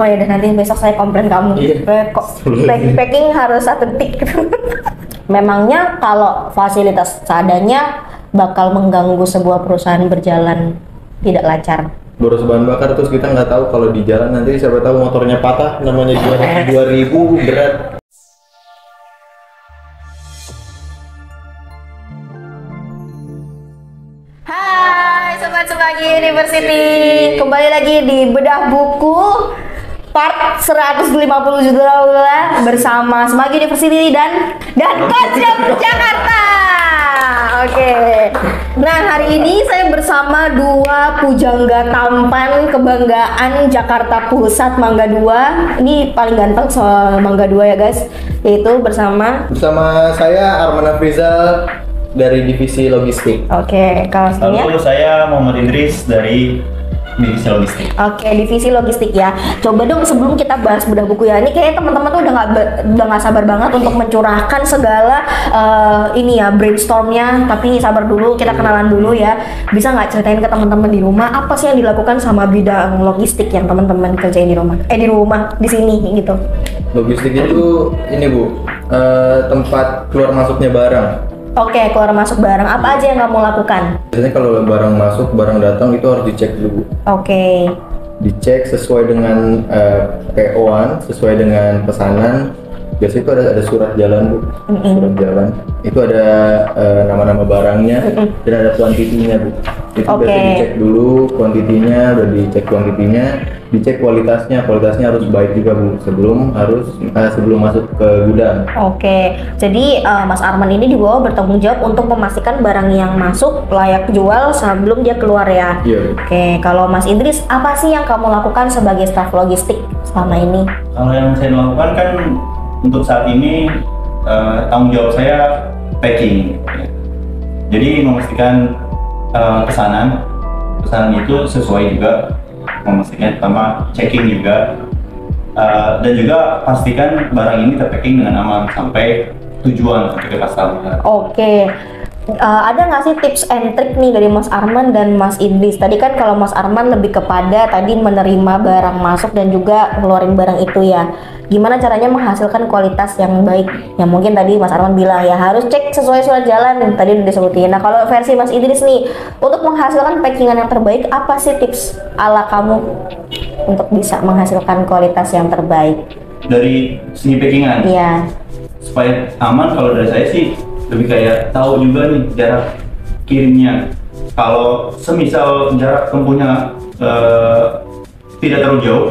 Oh ya, dan nanti besok saya komplain kamu. Iya. Eh, Kok pack- packing harus satu tik. Memangnya kalau fasilitas seadanya bakal mengganggu sebuah perusahaan berjalan tidak lancar. boros bahan bakar terus kita nggak tahu kalau di jalan nanti siapa tahu motornya patah namanya dua ribu berat Hai Sobat Semanggi University Kembali lagi di Bedah Buku Part 150 juta bersama Semanggi University dan dan Konsep Jakarta Oke. Nah hari ini saya bersama dua pujangga tampan kebanggaan Jakarta Pusat Mangga 2 Ini paling ganteng soal Mangga 2 ya guys. Yaitu bersama bersama saya Arman Afrizal dari divisi logistik. Oke kalau satunya Lalu saya Muhammad Idris dari divisi logistik. Oke, divisi logistik ya. Coba dong sebelum kita bahas bedah buku ya. Ini kayaknya teman-teman tuh udah nggak be- udah nggak sabar banget untuk mencurahkan segala eh, ini ya brainstormnya. Tapi sabar dulu, kita kenalan dulu ya. Bisa nggak ceritain ke teman-teman di rumah apa sih yang dilakukan sama bidang logistik yang teman-teman kerjain di rumah? Eh di rumah, di sini gitu. logistik itu ini bu eh, tempat keluar masuknya barang Oke, keluar masuk barang apa aja yang kamu lakukan? biasanya kalau barang masuk barang datang itu harus dicek dulu. Oke, dicek sesuai dengan eh, PO-an sesuai dengan pesanan biasanya itu ada ada surat jalan bu. Surat jalan. Itu ada eh, nama-nama barangnya dan ada kuantitinya bu. Itu Oke. biasanya dicek dulu kuantitinya udah dicek kuantitinya. Dicek kualitasnya kualitasnya harus baik juga bu. Sebelum harus eh, sebelum masuk ke gudang. Oke, jadi eh, Mas Arman ini di bawah bertanggung jawab untuk memastikan barang yang masuk layak jual sebelum dia keluar ya. iya. Bu. Oke, kalau Mas Idris, apa sih yang kamu lakukan sebagai staf logistik selama ini? Kalau yang saya lakukan kan untuk saat ini eh, tanggung jawab saya packing. Jadi memastikan eh, pesanan pesanan itu sesuai juga, memastikan pertama checking juga Eh, dan juga pastikan barang ini terpacking dengan aman sampai tujuan sampai ke customer. Oke, Eh, ada nggak sih tips and trick nih dari Mas Arman dan Mas Idris? Tadi kan kalau Mas Arman lebih kepada tadi menerima barang masuk dan juga ngeluarin barang itu ya. Gimana caranya menghasilkan kualitas yang baik? Ya mungkin tadi Mas Arman bilang ya harus cek sesuai surat jalan tadi udah disebutin. Nah kalau versi Mas Idris nih untuk menghasilkan packingan yang terbaik apa sih tips ala kamu untuk bisa menghasilkan kualitas yang terbaik? Dari segi packingan, Iya. supaya aman kalau dari saya sih lebih kayak tahu juga nih jarak kirimnya kalau semisal jarak tempuhnya eh, tidak terlalu jauh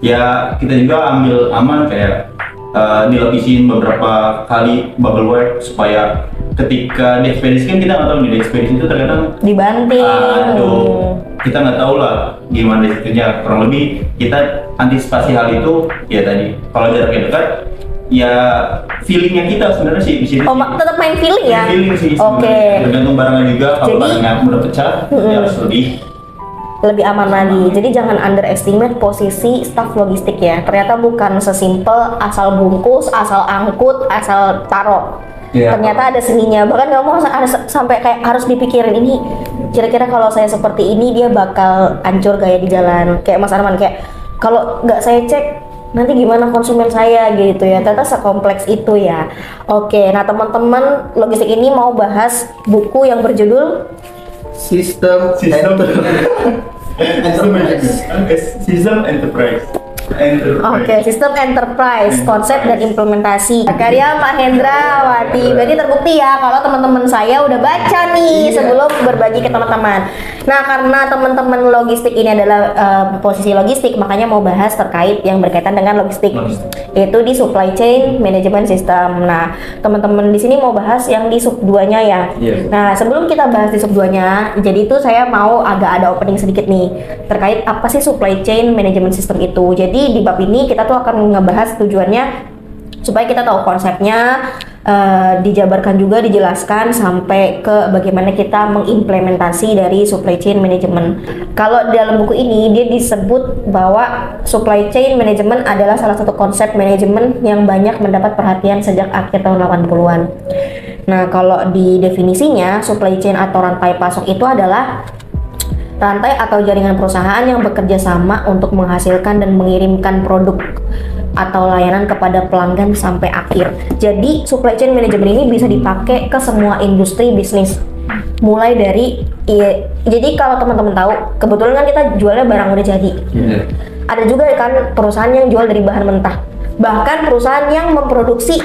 ya kita juga ambil aman kayak eh, dilapisin beberapa kali bubble wrap supaya ketika diekspedisikan kita nggak tahu nih di ekspedisi itu terkadang Dibanting. aduh kita nggak tahu lah gimana situnya kurang lebih kita antisipasi hal itu ya tadi. Kalau jaraknya dekat ya feelingnya kita sebenarnya sih di sini Oh, sih. tetap main feeling ya? feeling sih Oke. sebenarnya. tergantung barangnya juga kalau Jadi- barangnya mudah pecah ya harus lebih lebih aman lagi. Jadi jangan underestimate posisi staf logistik ya. Ternyata bukan sesimpel asal bungkus, asal angkut, asal taruh. Iya. Ternyata ada seninya. Bahkan kamu harus ada s- sampai kayak harus dipikirin ini kira-kira kalau saya seperti ini dia bakal hancur gaya di jalan. Kayak Mas Arman kayak kalau nggak saya cek nanti gimana konsumen saya gitu ya. Ternyata sekompleks itu ya. Oke nah teman-teman logistik ini mau bahas buku yang berjudul sistem, Sistem. enterprise. Sistem enterprise enterprise Oke, sistem enterprise, konsep dan implementasi. Karya Mbak Hendra Wati. Berarti terbukti ya kalau teman-teman saya udah baca nih sebelum berbagi ke teman-teman. Nah, karena teman-teman logistik ini adalah eh, posisi logistik, makanya mau bahas terkait yang berkaitan dengan logistik. Logistik. Yaitu di supply chain management system. Nah, teman-teman di sini mau bahas yang di sub 2-nya ya. Iya. Nah, sebelum kita bahas di sub 2-nya, jadi itu saya mau agak ada opening sedikit nih terkait apa sih supply chain management system itu. Jadi di bab ini kita tuh akan ngebahas tujuannya supaya kita tahu konsepnya eh, dijabarkan juga dijelaskan sampai ke bagaimana kita mengimplementasi dari supply chain management. Kalau dalam buku ini dia disebut bahwa supply chain management adalah salah satu konsep manajemen yang banyak mendapat perhatian sejak akhir tahun 80-an. Nah, kalau di definisinya supply chain atau rantai pasok itu adalah rantai atau jaringan perusahaan yang bekerja sama untuk menghasilkan dan mengirimkan produk atau layanan kepada pelanggan sampai akhir. Jadi supply chain management ini bisa dipakai ke semua industri bisnis. Mulai dari iya, jadi kalau teman-teman tahu, kebetulan kan kita jualnya barang udah jadi. Iya. Ada juga kan perusahaan yang jual dari bahan mentah. Bahkan perusahaan yang memproduksi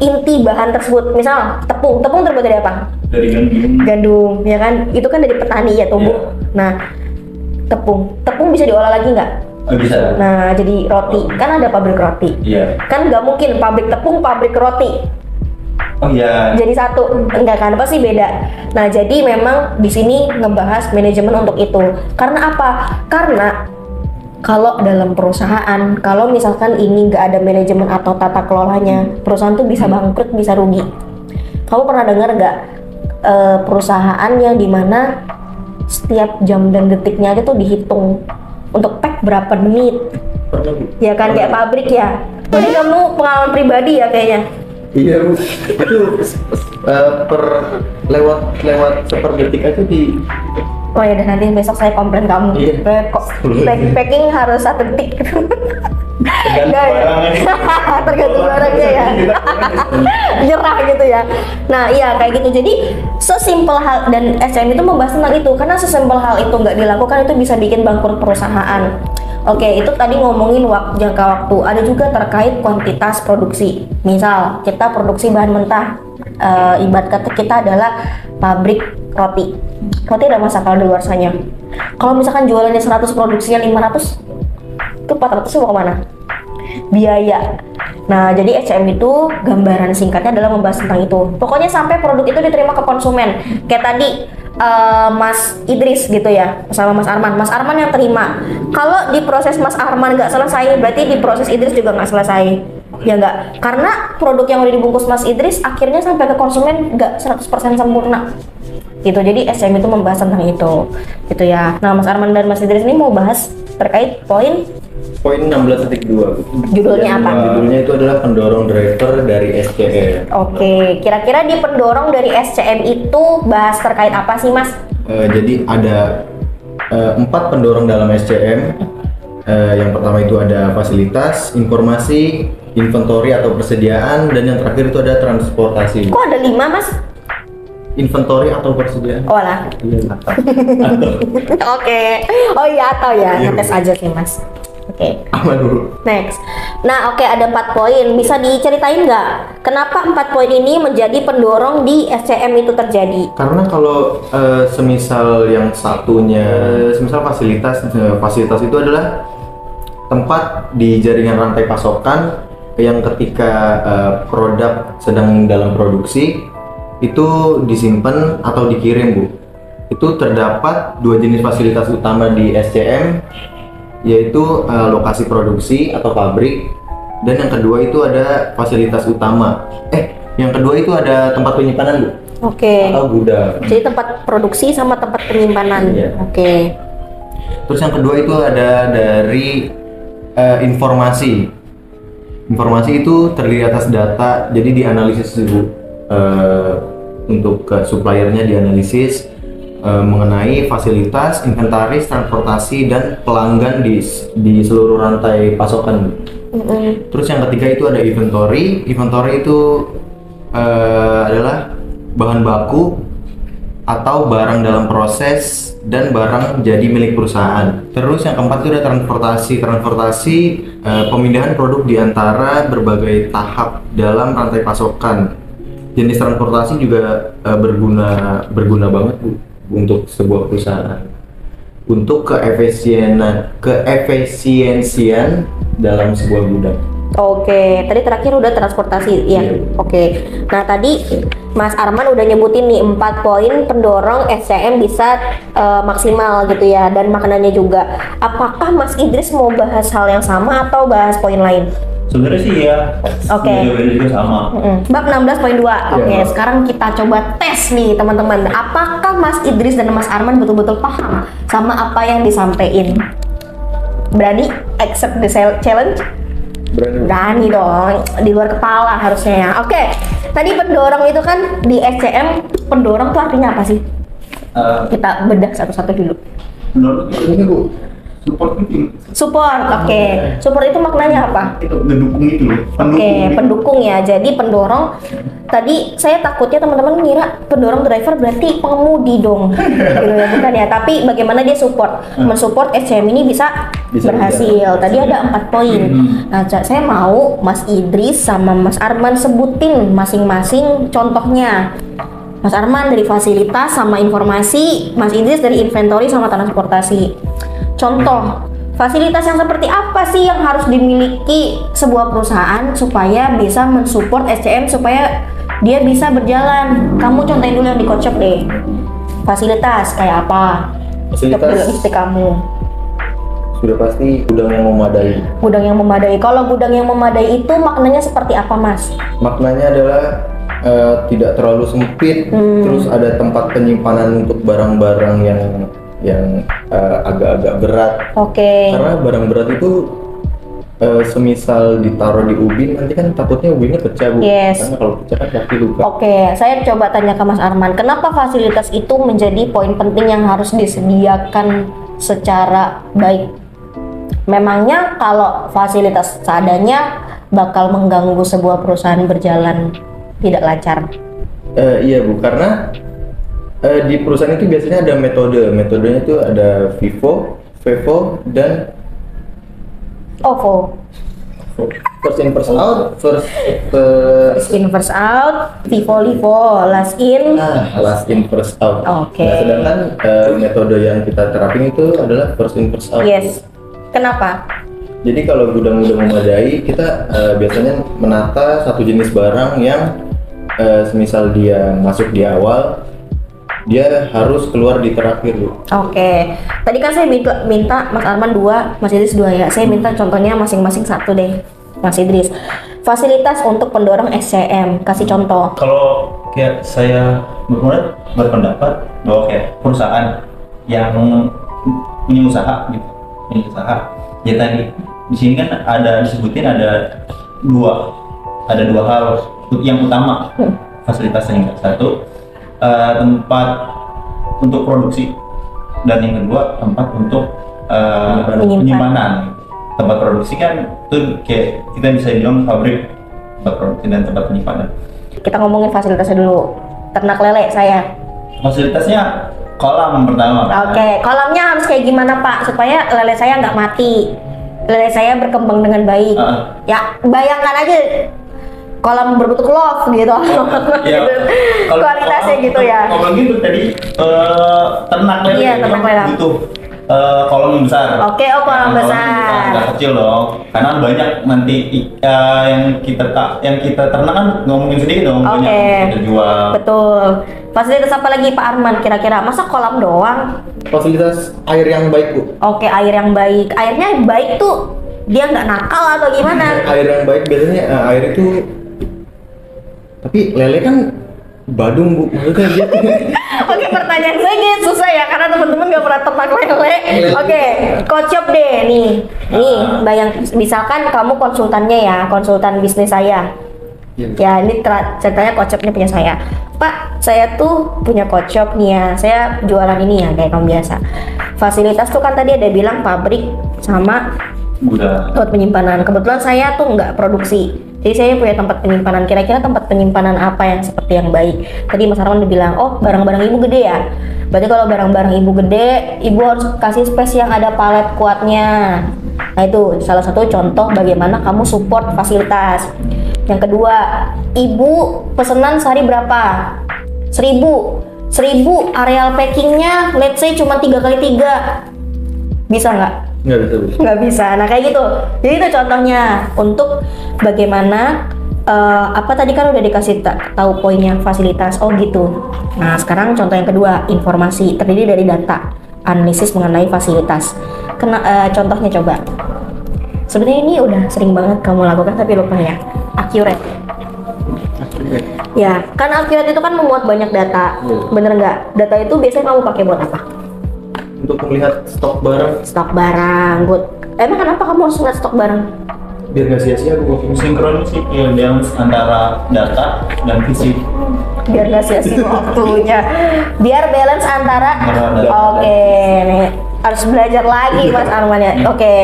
inti bahan tersebut. Misal tepung, tepung terbuat dari apa? Dari gandum. Gandum, ya kan? Itu kan dari petani ya tumbuh. Iya. Nah, tepung, tepung bisa diolah lagi nggak? Oh, bisa. Nah, jadi roti kan ada pabrik roti. Iya. Kan nggak mungkin pabrik tepung, pabrik roti Oh iya. jadi satu enggak kan pasti beda nah jadi memang di sini ngebahas manajemen untuk itu karena apa karena kalau dalam perusahaan kalau misalkan ini nggak ada manajemen atau tata kelolanya perusahaan tuh bisa bangkrut bisa rugi kamu pernah dengar nggak eh, perusahaan yang di mana setiap jam dan detiknya aja tuh dihitung. Untuk pack berapa menit? Ya kan kayak pabrik ya. Jadi kamu pengalaman pribadi ya kayaknya? Iya itu eh, per lewat lewat seper detik aja di Oh ya, dan nanti besok saya komplain kamu. Iya. Kok pack- packing harus satu detik. Ya? Tergantung barangnya ya. Nyerah gitu ya. Nah iya kayak gitu. Jadi sesimpel hal dan SM itu membahas tentang itu karena sesimpel hal itu nggak dilakukan itu bisa bikin bangkrut perusahaan. Oke, itu tadi ngomongin wak- jangka waktu. Ada juga terkait kuantitas produksi. Misal kita produksi bahan mentah, eh, ibarat kata kita adalah pabrik roti. Roti ada masa kalau luarsanya. Kalau misalkan jualannya 100 produksinya 500, itu 400 mau ke mana? Biaya. Nah, jadi SCM itu gambaran singkatnya adalah membahas tentang itu. Pokoknya sampai produk itu diterima ke konsumen. Kayak tadi eh, Mas Idris gitu ya, sama Mas Arman. Mas Arman yang terima. Kalau di proses Mas Arman nggak selesai, berarti di proses Idris juga nggak selesai. Ya nggak? Karena produk yang udah dibungkus Mas Idris akhirnya sampai ke konsumen nggak 100% sempurna gitu jadi SM itu membahas tentang itu gitu ya nah Mas Arman dan Mas Idris ini mau bahas terkait poin poin 16.2 Bu. Judulnya apa? Judulnya itu adalah pendorong driver dari SCM. oke kira-kira di pendorong dari SCM itu bahas terkait apa sih Mas Eh, jadi ada eh, empat pendorong dalam SCM. Eh, yang pertama itu ada fasilitas, informasi, inventory atau persediaan, dan yang terakhir itu ada transportasi. kok ada lima Mas Inventory atau persediaan? oh lah Iya, atau- oke oh iya atau ya Iya. ngetes aja sih Mas oke apa dulu? Next. Nah, oke ada empat poin. Bisa diceritain nggak kenapa empat poin ini menjadi pendorong di SCM itu terjadi? Karena kalau eh, semisal yang satunya, semisal fasilitas, eh, fasilitas itu adalah tempat di jaringan rantai pasokan yang ketika eh, produk sedang dalam produksi itu disimpan atau dikirim bu. Itu terdapat dua jenis fasilitas utama di SCM yaitu eh, lokasi produksi atau pabrik dan yang kedua itu ada fasilitas utama. Eh, yang kedua itu ada tempat penyimpanan bu Oke. atau gudang. Jadi tempat produksi sama tempat penyimpanan. Iya. Oke. Terus yang kedua itu ada dari eh, informasi. Informasi itu terdiri atas data, jadi dianalisis dulu eh, untuk ke suppliernya dianalisis eh, mengenai fasilitas, inventaris, transportasi dan pelanggan di di seluruh rantai pasokan. Mm-mm. Terus yang ketiga itu ada inventory. Inventory itu eh, adalah bahan baku atau barang dalam proses dan barang jadi milik perusahaan. Terus yang keempat itu ada transportasi. Transportasi eh, pemindahan produk di antara berbagai tahap dalam rantai pasokan. Jenis transportasi juga eh, berguna berguna banget Bu untuk sebuah perusahaan. Untuk keefisienan keefisiensian dalam sebuah gudang. Oke, tadi terakhir udah transportasi, ya. Iya. Oke. Nah tadi Mas Arman udah nyebutin nih empat poin pendorong SCM bisa eh, maksimal gitu ya, dan makanannya juga. Apakah Mas Idris mau bahas hal yang sama atau bahas poin lain? Sebenarnya sih ya. Oke. Juga sama. Mm-mm. Bab 16.2. Oke, Iya. sekarang kita coba tes nih teman-teman. Apakah Mas Idris dan Mas Arman betul-betul paham sama apa yang disampaikan? Berani accept the challenge? Berani. Berani dong, di luar kepala harusnya ya. Oke, tadi pendorong itu kan di SCM, pendorong tuh artinya apa sih? Eh, Kita bedah satu-satu dulu. Ini bu support itu Support, oke. Support itu maknanya apa? itu ngedukung itu. Oke, pendukung ya. Jadi pendorong. Tadi saya takutnya teman-teman ngira pendorong driver berarti pengemudi dong. gitu ya, bukan ya. Tapi bagaimana dia support? Mensupport SCM ini bisa, Bisa berhasil. Tadi ada empat poin. Hmm. Nah, saya mau Mas Idris sama Mas Arman sebutin masing-masing contohnya. Mas Arman dari fasilitas sama informasi, Mas Idris dari inventory sama transportasi. Contoh, fasilitas yang seperti apa sih yang harus dimiliki sebuah perusahaan supaya bisa mensupport SCM supaya dia bisa berjalan? Kamu contohin dulu yang di Kocok deh. Fasilitas kayak apa? Fasilitas. logistik kamu. sudah pasti gudang yang memadai Gudang yang memadai. Kalau gudang yang memadai itu maknanya seperti apa, Mas? maknanya adalah eh, tidak terlalu sempit Hmm. terus ada tempat penyimpanan untuk barang-barang yang yang eh, agak-agak berat Oke. karena barang berat itu eh, semisal ditaruh di ubin nanti kan takutnya ubinnya pecah bu Yes. karena kalau pecah kan pasti luka Oke, saya coba tanya ke Mas Arman, kenapa fasilitas itu menjadi poin penting yang harus disediakan secara baik? Memangnya kalau fasilitas seadanya bakal mengganggu sebuah perusahaan berjalan tidak lancar? Eh, iya bu karena eh, di perusahaan itu biasanya ada metode metodenya itu ada FIFO, FEVO dan OVO, first in first out first first first in first out, FIFO LIFO, last in. Ah, last in first out. Oke. Nah, sedangkan eh, metode yang kita terapin itu adalah first in first out. Yes. Kenapa? Jadi kalau gudang-gudang memadai, kita eh, biasanya menata satu jenis barang yang eh, semisal dia masuk di awal, dia harus keluar di terakhir, Bu. Oke, tadi kan saya minta, minta Mas Arman dua, Mas Idris dua ya. Saya minta contohnya masing-masing satu deh, Mas Idris. Fasilitas untuk pendorong SCM, kasih contoh. Kalau kayak saya berpendapat, berpendapat bahwa kayak perusahaan yang punya usaha gitu, punya usaha. Ya tadi di sini kan ada disebutin ada dua, ada dua hal yang utama Hmm. fasilitasnya satu eh, tempat untuk produksi dan yang kedua tempat untuk Menyimpan. penyimpanan. Tempat produksi kan itu kayak kita bisa bilang pabrik tempat produksi dan tempat penyimpanan. Kita ngomongin fasilitasnya dulu. Ternak lele saya. Fasilitasnya kolam pertama. Oke, kolamnya harus kayak gimana Pak supaya lele saya nggak mati, lele saya berkembang dengan baik. Heeh. Ya bayangkan aja kolam berbentuk love gitu. Ya, kalau Kualitasnya kolam- gitu ya. Kolam gitu tadi eh, ternak lele. Iya, ternak lele. Eh, kolam yang besar. Oke, oh, kolam Nah, besar. Nggak kecil loh. Karena banyak nanti eh, yang kita tak yang kita ternak kan ngomongin sedikit dong banyak Oke. yang kita jual. Betul. Fasilitas apa lagi Pak Arman kira-kira? Masa kolam doang? Fasilitas air yang baik, Bu. Oke, air yang baik. Airnya baik tuh dia nggak nakal atau gimana? Air yang baik biasanya eh, air itu tapi lele kan badung, Bu. Maksudnya dia Oke, pertanyaan saya gini susah ya karena teman-teman nggak pernah ternak lele. Oke, kocop deh nih. Nih, bayang misalkan kamu konsultannya ya, konsultan bisnis saya. Iya. Ya, ini ceritanya kocopnya punya saya. Pak, saya tuh punya kocop nih ya. Saya jualan ini ya kayak kamu biasa. Fasilitas tuh kan tadi ada bilang pabrik sama tempat penyimpanan. Kebetulan saya tuh nggak produksi. Jadi saya punya tempat penyimpanan. Kira-kira tempat penyimpanan apa yang seperti yang baik? Tadi Mas Arwan udah bilang, oh barang-barang ibu gede ya. Berarti kalau barang-barang ibu gede, ibu harus kasih space yang ada palet kuatnya. Nah itu salah satu contoh bagaimana kamu support fasilitas. Yang kedua, ibu pesenan sehari berapa? Seribu. Seribu areal packingnya, let's say cuma tiga kali tiga. Bisa nggak? Nggak bisa, Bu. nggak bisa. Nah kayak gitu. Jadi itu contohnya untuk bagaimana eh, apa tadi kan udah dikasih ta- tahu poinnya fasilitas. Oh gitu. Nah sekarang contoh yang kedua informasi terdiri dari data analisis mengenai fasilitas. Kena, eh, contohnya coba. Sebenarnya ini udah sering banget kamu lakukan tapi lupa ya. Accurate. Ya kan accurate itu kan memuat banyak data. Iya. bener nggak? Data itu biasanya kamu pakai buat apa Untuk melihat stok barang stok barang good emang kenapa kamu harus ngeliat stok barang biar nggak sia-sia, Bu. Sinkron sih ya, balance antara data dan fisik. biar nggak sia-sia waktunya biar balance antara oke nih harus belajar lagi Mas Arman ya. Oke.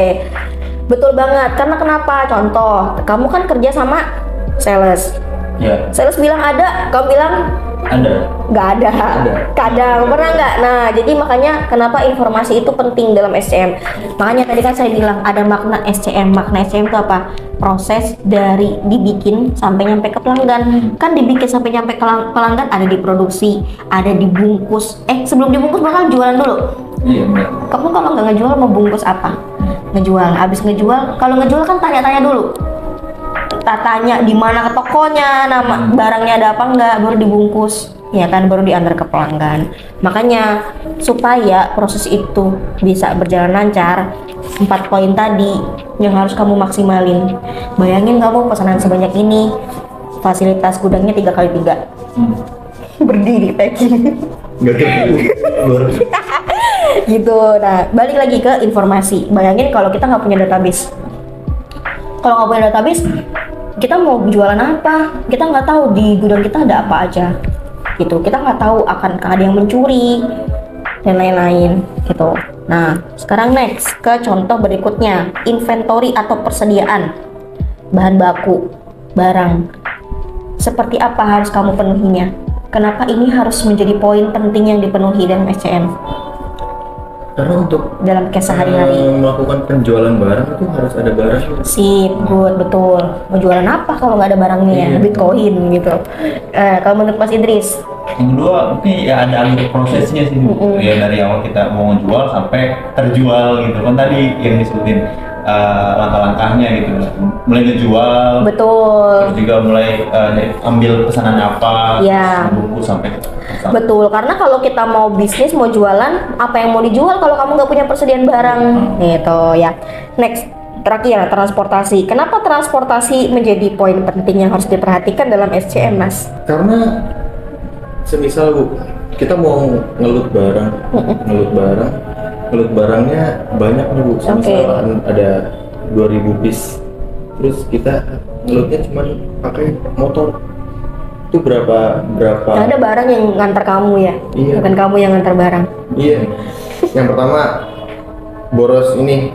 Betul banget. Karena kenapa? Contoh, kamu kan kerja sama sales. Ya, Sales bilang ada, kamu bilang ada. nggak ada. Ada. Kadang pernah nggak? Nah, jadi makanya kenapa informasi itu penting dalam SCM. Makanya tadi kan saya bilang ada makna SCM. Makna SCM itu apa? Proses dari dibikin sampai nyampe ke pelanggan. Kan dibikin sampai nyampe ke lang- pelanggan ada di produksi, ada dibungkus. Eh, sebelum dibungkus bakal jualan dulu. Iya, benar. Kamu kalau nggak ngejual mau bungkus apa? Ngejual. Abis ngejual, kalau ngejual kan tanya-tanya dulu. Tak tanya di mana ke tokonya, nama barangnya ada apa enggak, baru dibungkus. Ya kan, baru diantar ke pelanggan. Makanya supaya proses itu bisa berjalan lancar, empat poin tadi yang harus kamu maksimalin. Bayangin kamu pesanan sebanyak ini, fasilitas gudangnya tiga kali tiga Hmm. berdiri tahu. Luar. gitu nah balik lagi ke informasi bayangin kalau kita nggak punya database kalau nggak punya database kita mau jualan apa? Kita nggak tahu di gudang kita ada apa aja. Gitu. Kita nggak tahu akan ada yang mencuri dan lain-lain. Gitu. Nah sekarang next ke contoh berikutnya. Inventory atau persediaan bahan baku barang. Seperti apa harus kamu penuhinya? Kenapa ini harus menjadi poin penting yang dipenuhi dalam SCM Karena untuk dalam case sehari-hari. eh, melakukan penjualan barang itu harus ada barang. Sip, good, betul. Mau jualan apa kalau nggak ada barangnya? Iya. Bitcoin gitu. Eh, kalau menurut Mas Idris, Yang kedua mungkin ya ada alur prosesnya sih Bu. ya dari awal kita mau ngejual sampai terjual gitu kan tadi yang disebutin eh, langkah-langkahnya gitu mulai ngejual betul, terus juga mulai eh, dari ambil pesanan apa Iya. bungkus sampai sampai- betul. Karena kalau kita mau bisnis, mau jualan, apa yang mau dijual kalau kamu nggak punya persediaan barang, gitu ya. Next, terakhir transportasi. Kenapa transportasi menjadi poin penting yang harus diperhatikan dalam SCM, Mas? Karena semisal bu, kita mau ngelut barang, ngelut barang, ngelut barangnya banyak nih bu. Semisal Oke. an- ada 2000 piece, terus kita ngelutnya cuma pakai motor. Itu berapa berapa? Nggak ada barang yang ngantar kamu ya, Iya. bukan kamu yang ngantar barang. Iya. Yang pertama boros ini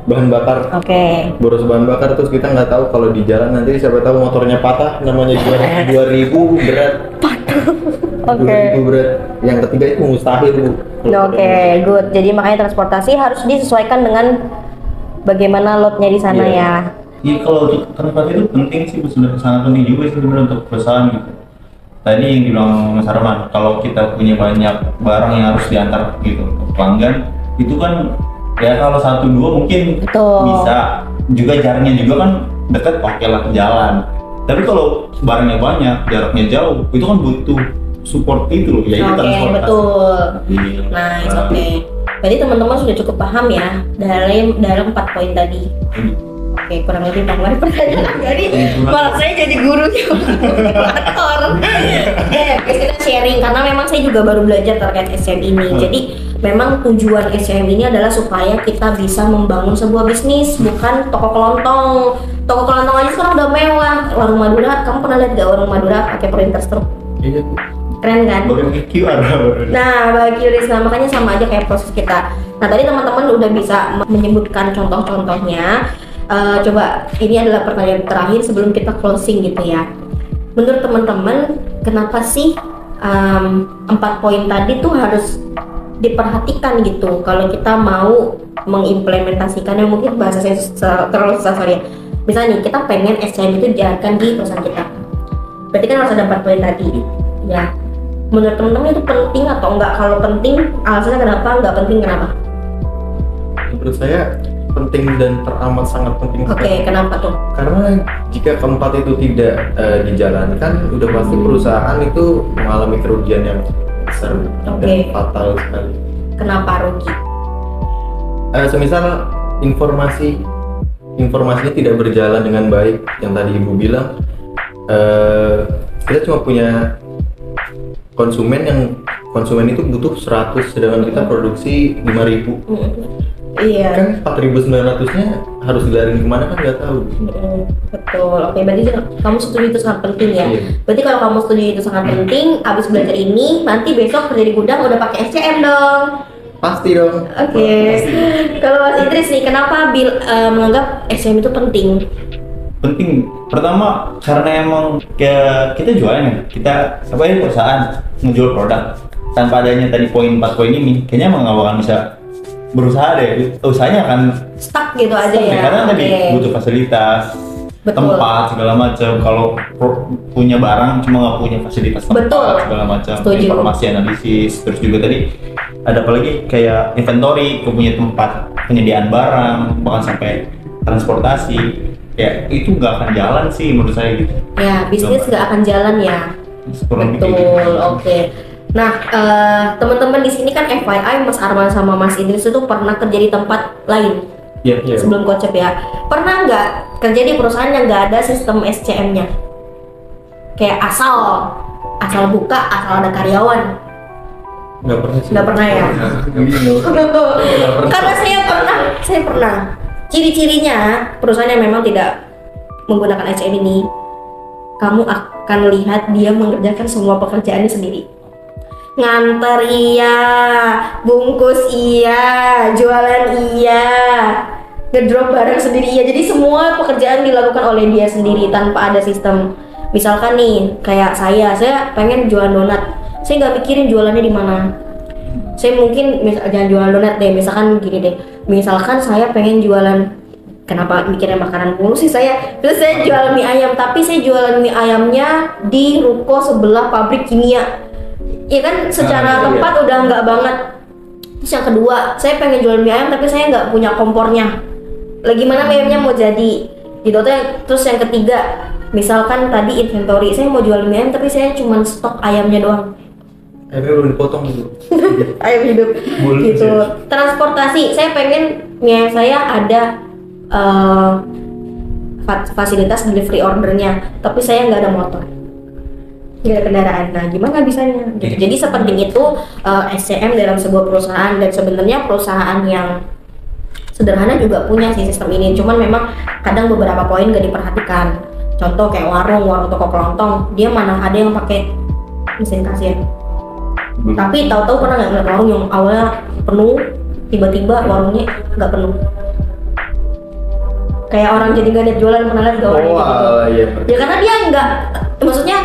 bahan bakar. Oke. Boros bahan bakar terus kita nggak tahu kalau di jalan nanti siapa tahu motornya patah namanya dua ribu berat. Oke. 2000 berat. Yang ketiga itu mustahil bu. Oke, good. Jadi makanya transportasi harus disesuaikan dengan bagaimana lotnya di sana Iya. ya. Iya kalau untuk transportasi itu penting sih Bu, sebenarnya sangat penting juga sih sebenarnya untuk perusahaan gitu. Tadi yang dibilang Mas Arman, kalau kita punya banyak barang yang harus diantar gitu ke pelanggan, itu kan ya kalau satu dua mungkin Betul. bisa. Juga jaraknya juga kan dekat oke lah jalan. Tapi kalau barangnya banyak, jaraknya jauh, itu kan butuh support itu loh, ya itu Oke, transportasi. betul. Iya. Nice, Nah, oke. Berarti teman-teman sudah cukup paham ya dalam dalam empat poin tadi. ini. Oke, kurang lebih bagaimana pertanyaan. Jadi Kurang. malah saya jadi gurunya motivator. Ya, guys, kita sharing karena memang saya juga baru belajar terkait SCM ini. Hmm. Jadi memang tujuan SCM ini adalah supaya kita bisa membangun sebuah bisnis, bukan toko kelontong. Toko kelontong aja sekarang udah mewah. Warung Madura, kamu pernah lihat gak warung Madura pakai printer stroke? Iya. Keren kan? QR Nah, bagi Rizna makanya sama aja kayak proses kita. Nah, tadi teman-teman udah bisa menyebutkan contoh-contohnya. Eh, coba ini adalah pertanyaan terakhir sebelum kita closing gitu ya. Menurut teman-teman, kenapa sih em, empat poin tadi tuh harus diperhatikan gitu kalau kita mau mengimplementasikannya mungkin bahasa saya terlalu susah sorry ya. Misalnya nih, kita pengen SCM itu dijalankan di perusahaan kita. Berarti kan harus ada empat poin tadi. Ya, menurut teman-teman itu penting atau enggak? Kalau penting, alasannya kenapa? Enggak penting kenapa? Menurut saya penting dan teramat sangat penting Oke, sekali. kenapa tuh? Karena jika keempat itu tidak eh, dijalankan, udah pasti perusahaan itu mengalami kerugian yang besar Oke. dan fatal sekali. Kenapa rugi? Eh, semisal informasi informasinya tidak berjalan dengan baik, yang tadi ibu bilang, eh, kita cuma punya konsumen yang konsumen itu butuh 100 sedangkan kita produksi 5000 Iya. kan 4900 nya harus dilarin ke mana kan nggak tahu betul. Oke, berarti kamu setuju itu sangat penting ya. Iya. Berarti kalau kamu setuju itu sangat penting, abis belajar ini, nanti besok kerja di gudang udah pakai SCM dong. Pasti dong. Oke. Kalau Mas Idris nih, kenapa Bil eh, menganggap SCM itu penting? penting pertama karena emang kayak kita jualan ya kita apa ya perusahaan ngejual produk tanpa adanya tadi poin 4 poin ini kayaknya emang nggak bakal bisa berusaha deh usahanya akan Stuck gitu aja ya. karena tadi Oke. butuh fasilitas Betul. tempat segala macam kalau punya barang cuma nggak punya fasilitas tempat Betul. segala macam Setuju. informasi analisis terus juga tadi ada apa lagi kayak inventory punya tempat penyediaan barang bahkan sampai transportasi ya itu nggak akan jalan sih menurut saya gitu Ya, bisnis nggak akan jalan ya. Kurang lebih kayak gitu. Betul, oke. Nah, eh, teman-teman di sini kan FYI Mas Arman sama Mas Idris itu pernah kerja di tempat lain Iya, iya. sebelum kocep ya. Pernah nggak kerja di perusahaan yang nggak ada sistem SCM-nya? Kayak asal, asal buka, asal ada karyawan. Nggak pernah sih. Nggak pernah ya? Karena saya pernah, saya pernah. Ciri-cirinya perusahaan yang memang tidak menggunakan SCM ini, kamu akan lihat dia mengerjakan semua pekerjaannya sendiri. Nganter iya, bungkus iya, jualan iya, ngedrop barang sendiri iya. Jadi semua pekerjaan dilakukan oleh dia sendiri tanpa ada sistem. Misalkan nih, kayak saya, saya pengen jualan donat. Saya nggak mikirin jualannya di mana saya mungkin misal jangan jualan donat deh misalkan gini deh misalkan saya pengen jualan kenapa mikirin makanan mulu sih saya terus saya jual mie ayam tapi saya jualan mie ayamnya di ruko sebelah pabrik kimia ya kan secara Ah, iya. tempat udah nggak banget. Terus yang kedua saya pengen jual mie ayam tapi saya nggak punya kompornya. Lagi mana mie ayamnya mau jadi? Gitu tuh terus yang ketiga misalkan tadi inventory saya mau jual mie ayam tapi saya cuma stok ayamnya doang. Akhirnya belum dipotong gitu. ayam hidup. Boleh gitu. transportasi saya pengen mie saya ada fa- fasilitas delivery ordernya tapi saya nggak ada motor nggak ada kendaraan. Nah gimana bisanya? Gitu. jadi sepenting itu eh, SCM dalam sebuah perusahaan dan sebenarnya perusahaan yang sederhana juga punya sih sistem ini. Cuman memang kadang beberapa poin gak diperhatikan. Contoh kayak warung warung toko kelontong dia mana ada yang pakai mesin kasir. Tapi tahu-tahu pernah nggak ngeliat warung yang awalnya penuh tiba-tiba warungnya nggak penuh? Kayak orang jadi nggak ada jualan pernah lihat orang Oh, gitu? iya. ya karena dia nggak maksudnya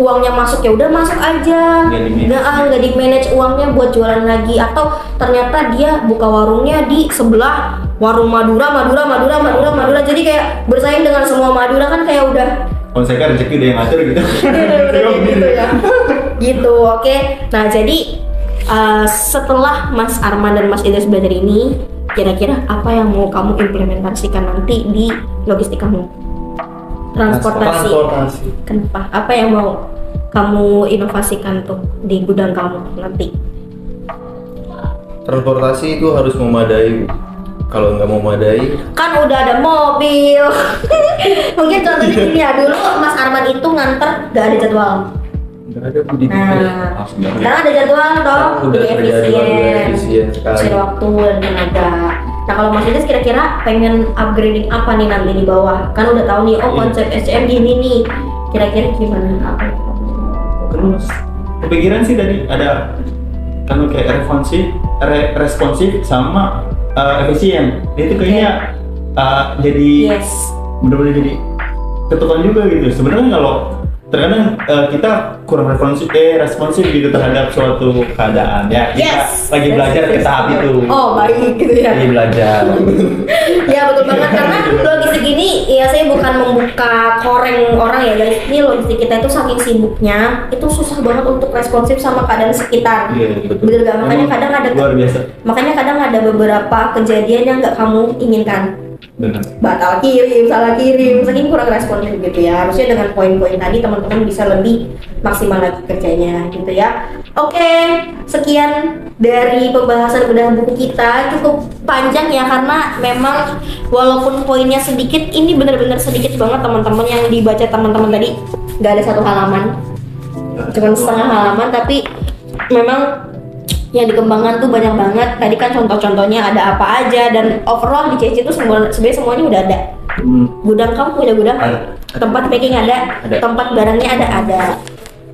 uangnya masuk ya udah masuk aja. Nggak ah, nggak di manage uangnya buat jualan lagi. Atau ternyata dia buka warungnya di sebelah warung Madura Madura Madura Madura Madura. Jadi kayak bersaing dengan semua Madura kan kayak udah kalau saya kan rezeki udah yang ngatur gitu. Udah kayak gitu ya. gitu oke. Nah jadi uh, setelah Mas Arman dan Mas Idris belajar ini kira-kira apa yang mau kamu implementasikan nanti di logistik kamu transportasi. Transportasi. kenapa? Apa yang mau kamu inovasikan tuh di gudang kamu nanti? Transportasi itu harus memadai. Kalau nggak memadai, kan udah ada mobil. Mungkin contohnya gini ya dulu Mas Arman itu nganter gak ada jadwal. Nggak ada budi nah Ah, sekarang ada jadwal dong Udah jadwal, udah efisien. sekali. Efisien waktu dan tenaga nah kalau Mas kira-kira pengen upgrading apa nih nanti di bawah? Kan udah tahu nih oh Iya. konsep SCM gini nih. Kira-kira gimana? Apa? Kepikiran sih dari ada kan kayak responsif re- responsif sama uh, efisien. Itu kayaknya uh, jadi yes. benar-benar jadi ketukan juga gitu. Sebenarnya kalau terkadang uh, kita kurang responsif eh responsif gitu terhadap suatu keadaan ya. Kita Yes. lagi belajar ke tahap itu. Oh baik gitu ya. Lagi belajar. Ya betul banget. Karena logistik ini ya saya bukan membuka koreng orang ya guys. Ini logistik kita itu saking sibuknya itu susah banget untuk responsif sama keadaan sekitar. Iya, betul. bener gak makanya kadang ada luar biasa. makanya kadang ada beberapa kejadian yang nggak kamu inginkan benar. Batal kirim salah kirim. Saking kurang responsif gitu ya. Harusnya dengan poin-poin tadi teman-teman bisa lebih maksimal lagi kerjanya gitu ya. Oke sekian dari pembahasan bedah buku kita. Cukup panjang ya karena memang walaupun poinnya sedikit ini benar-benar sedikit banget teman-teman yang dibaca teman-teman tadi. Nggak ada satu halaman. Cuma setengah halaman tapi memang yang dikembangkan tuh banyak banget tadi kan contoh-contohnya ada apa aja dan overall di CC itu semua sebenarnya semuanya udah ada Hmm. gudang kamu punya gudang Ada. tempat packing ada, Ada. tempat barangnya ada ada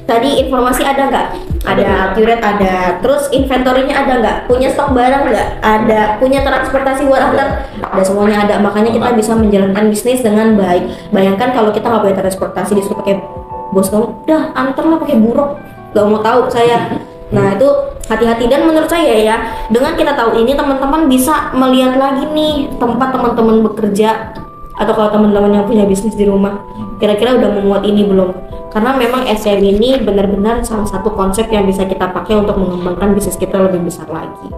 tadi informasi ada nggak? Ada Ada. accurate ada. Terus inventory-nya ada nggak? Punya stok barang nggak? Ada. Punya transportasi buat antar? Ada semuanya ada. Makanya kita bisa menjalankan bisnis dengan baik. Bayangkan kalau kita nggak punya transportasi disuruh pakai bos kamu, udah antar lah pakai buruk. Gak mau tahu saya. Nah itu hati-hati. Dan menurut saya ya dengan kita tahu ini teman-teman bisa melihat lagi nih tempat teman-teman bekerja atau kalau teman-teman yang punya bisnis di rumah kira-kira udah memuat ini belum? Karena memang SCM ini benar-benar salah satu konsep yang bisa kita pakai untuk mengembangkan bisnis kita lebih besar lagi.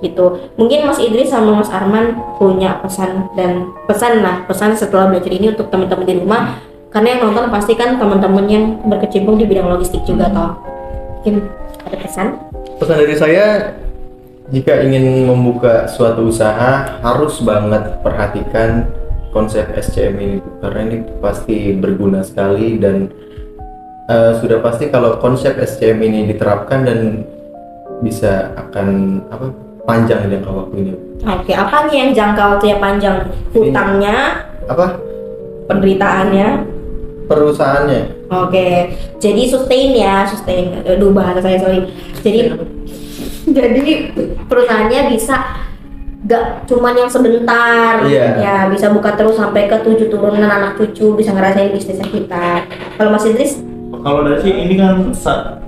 Gitu. Mungkin Mas Idris sama Mas Arman punya pesan dan pesan lah pesan setelah belajar ini untuk teman-teman di rumah. Karena yang nonton pasti kan teman-teman yang berkecimpung di bidang logistik juga toh. Mungkin pesan Pesan dari saya, jika ingin membuka suatu usaha harus banget perhatikan konsep SCM ini. Karena ini pasti berguna sekali dan eh, sudah pasti kalau konsep SCM ini diterapkan dan bisa akan apa panjang jangka waktunya. Oke, apa nih yang jangka waktunya panjang? Hutangnya, apa? Penderitaannya. Perusahaannya Oke, jadi sustain ya, sustain. Aduh bahasa saya sorry. Jadi, jadi perusahaannya bisa gak cuman yang sebentar, Iya. ya bisa buka terus sampai ke tujuh turunan anak cucu bisa ngerasain bisnisnya kita. Kalau Mas Idris, Kalau dari sih ini kan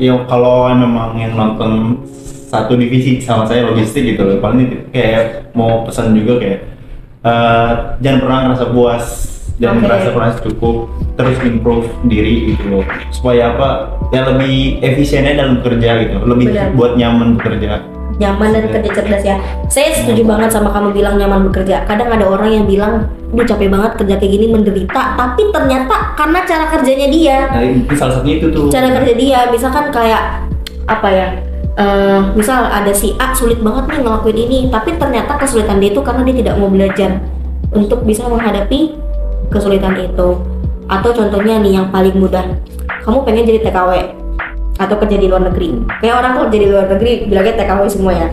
ya kalau memang yang nonton satu divisi sama saya logistik gitu loh. Paling ini kayak mau pesan juga kayak eh, jangan pernah ngerasa puas dan Oke. merasa pernah cukup terus improve diri gitu loh supaya apa ya lebih efisiennya dalam bekerja gitu lebih Benar. buat nyaman bekerja nyaman dan kerja cerdas ya. Saya setuju banget sama kamu bilang nyaman bekerja. Kadang ada orang yang bilang, "Duh capek banget kerja kayak gini menderita." Tapi ternyata karena cara kerjanya dia, nah itu salah satunya itu tuh cara kerja dia misalkan kayak apa ya eh, misal ada si A sulit banget nih ngelakuin ini tapi ternyata kesulitan dia itu karena dia tidak mau belajar untuk bisa menghadapi kesulitan itu atau contohnya nih yang paling mudah kamu pengen jadi TKW atau kerja di luar negeri kayak orang kalau jadi di luar negeri bilangnya TKW semua ya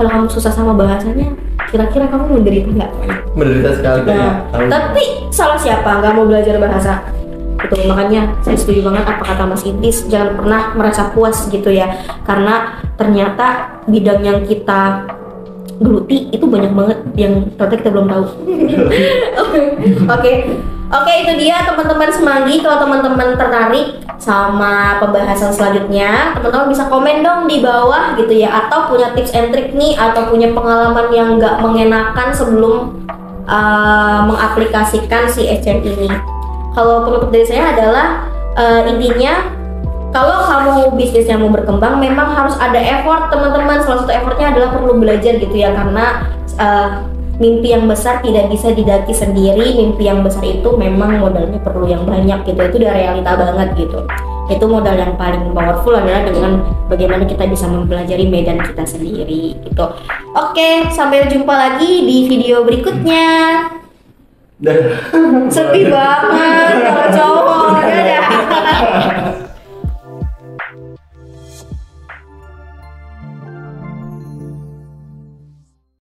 kalau kamu susah sama bahasanya kira-kira kamu menderita nggak? menderita sekali Nah, Tahu. tapi salah siapa nggak mau belajar bahasa? Itu makanya saya setuju banget apa kata Mas Idris, jangan pernah merasa puas gitu ya, karena ternyata bidang yang kita geluti itu banyak banget yang ternyata kita belum tahu. Oke, oke itu dia teman-teman semanggi. Kalau teman-teman tertarik sama pembahasan selanjutnya, teman-teman bisa komen dong di bawah gitu ya, atau punya tips and trick nih, atau punya pengalaman yang nggak mengenakan sebelum uh, mengaplikasikan si SCM ini. Kalau penutup dari saya adalah uh, intinya kalau kamu bisnisnya mau berkembang memang harus ada effort teman-teman. Salah satu effortnya adalah perlu belajar gitu ya karena uh, mimpi yang besar tidak bisa didaki sendiri. Mimpi yang besar itu memang modalnya perlu yang banyak gitu. Itu udah realita banget gitu. Itu modal yang paling powerful adalah dengan bagaimana kita bisa mempelajari medan kita sendiri gitu. Oke sampai jumpa lagi di video berikutnya. Sepi banget kalau cowok dadah